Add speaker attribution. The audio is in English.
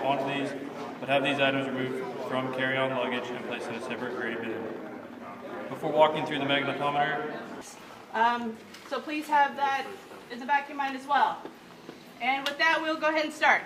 Speaker 1: quantities, but have these items removed from carry-on luggage and placed in a separate gray bin. Before walking through the magnetometer,
Speaker 2: Um, so please have that in the back of your mind as well. And with that, we'll go ahead and start.